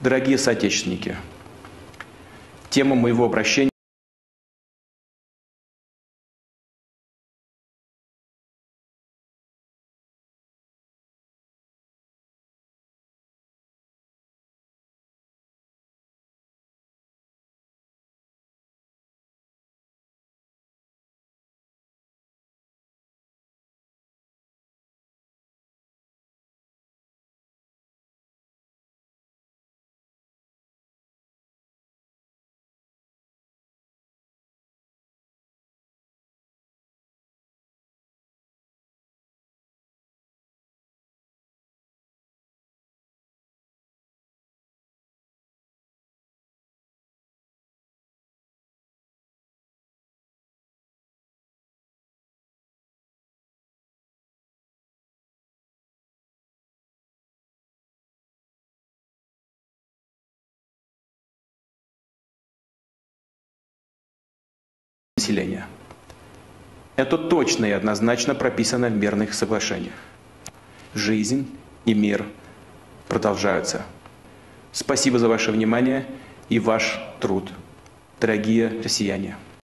Дорогие соотечественники, тема моего обращения населения. Это точно и однозначно прописано в мирных соглашениях. Жизнь и мир продолжаются. Спасибо за ваше внимание и ваш труд, дорогие россияне.